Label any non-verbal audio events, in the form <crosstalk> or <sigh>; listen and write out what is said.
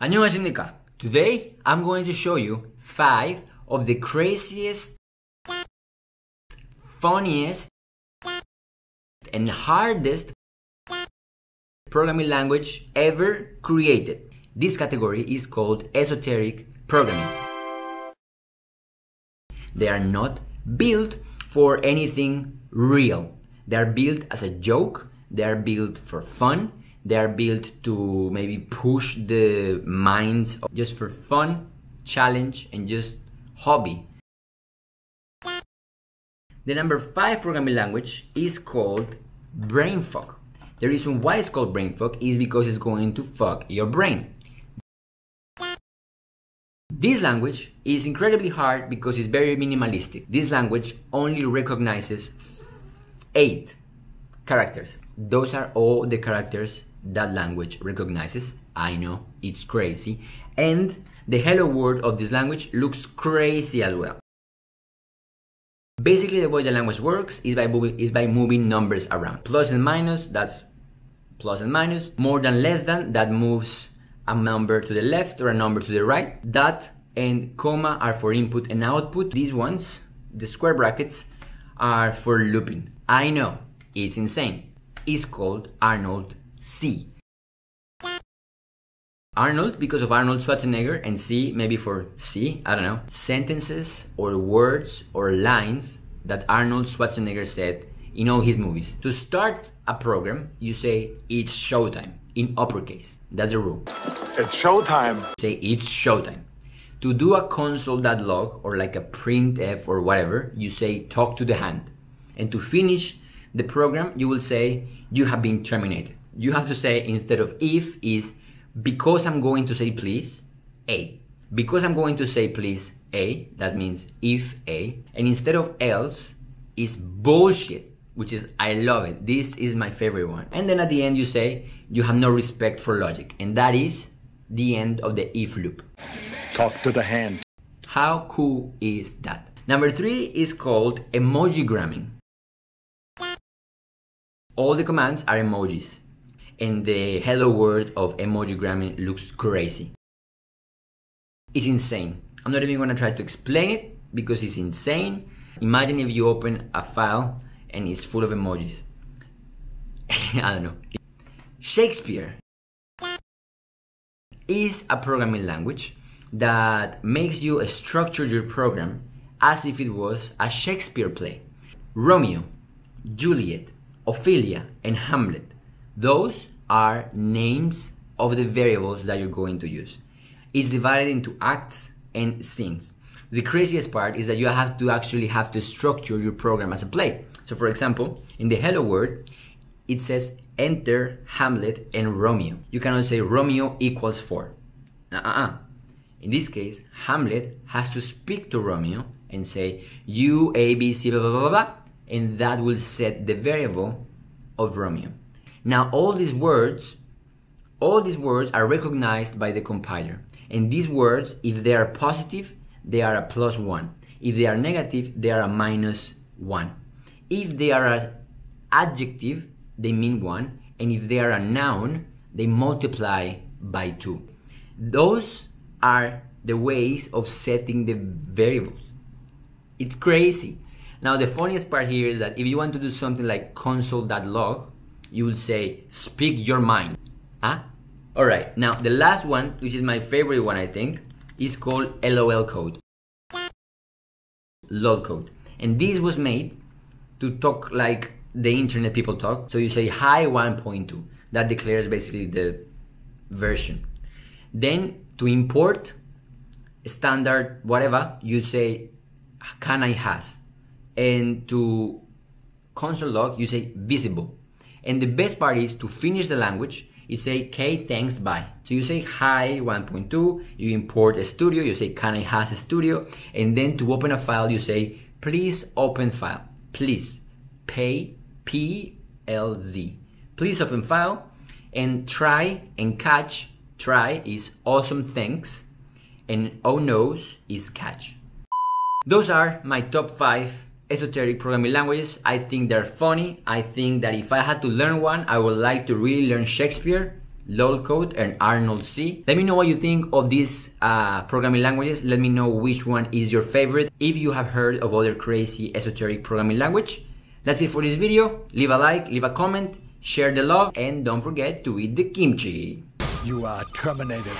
안녕하십니까. Today I'm going to show you five of the craziest, funniest, and hardest programming language ever created. This category is called esoteric programming. They are not built for anything real. They are built as a joke, they are built for fun, they are built to maybe push the minds just for fun, challenge, and just hobby. The number five programming language is called BrainFuck. The reason why it's called BrainFuck is because it's going to fuck your brain. This language is incredibly hard because it's very minimalistic. This language only recognizes eight characters. Those are all the characters that language recognizes. I know it's crazy. And the hello word of this language looks crazy as well. Basically, the way the language works is by, moving, is by moving numbers around. Plus and minus, that's plus and minus. More than less than, that moves a number to the left or a number to the right. Dot and comma are for input and output. These ones, the square brackets, are for looping. I know, it's insane. It's called Arnold C. Arnold because of Arnold Schwarzenegger and C maybe for C, I don't know, sentences or words or lines that Arnold Schwarzenegger said in all his movies. To start a program, you say it's showtime in uppercase. That's the rule. It's showtime. Say it's showtime. To do a console.log or like a printf or whatever, you say talk to the hand. And to finish the program, you will say you have been terminated. You have to say instead of if is because I'm going to say please, A. Because I'm going to say please, A, that means if A. And instead of else is bullshit, which is I love it. This is my favorite one. And then at the end you say you have no respect for logic. And that is the end of the if loop. Talk to the hand. How cool is that? Number three is called emojigramming. All the commands are emojis and the hello world of emoji emojigramming looks crazy. It's insane. I'm not even gonna try to explain it because it's insane. Imagine if you open a file and it's full of emojis. <laughs> I don't know. Shakespeare is a programming language that makes you structure your program as if it was a Shakespeare play. Romeo, Juliet, Ophelia, and Hamlet those are names of the variables that you're going to use. It's divided into acts and scenes. The craziest part is that you have to actually have to structure your program as a play. So for example, in the hello word, it says enter Hamlet and Romeo. You cannot say Romeo equals 4. Uh-uh. In this case, Hamlet has to speak to Romeo and say U, A, B, C, blah, blah, blah, blah, and that will set the variable of Romeo. Now all these words, all these words are recognized by the compiler. And these words, if they are positive, they are a plus one. If they are negative, they are a minus one. If they are an adjective, they mean one. And if they are a noun, they multiply by two. Those are the ways of setting the variables. It's crazy. Now the funniest part here is that if you want to do something like console.log, you will say speak your mind. Ah? Huh? All right. Now the last one, which is my favorite one, I think, is called LOL code. LOL code. And this was made to talk like the internet people talk. So you say hi 1.2. That declares basically the version. Then to import standard whatever, you say can I has. And to console log, you say visible. And the best part is to finish the language, you say k thanks bye. So you say hi 1.2, you import a STDIO, you say can I has a STDIO, and then to open a file you say please open file. Please pay P L Z. Please open file and try and catch. Try is awesome thanks and oh no's is catch. Those are my top 5 esoteric programming languages. I think they're funny. I think that if I had to learn one, I would like to really learn Shakespeare, Lolcode and Arnold C. Let me know what you think of these uh, programming languages. Let me know which one is your favorite. If you have heard of other crazy esoteric programming language. That's it for this video. Leave a like, leave a comment, share the love, and don't forget to eat the kimchi. You are terminated.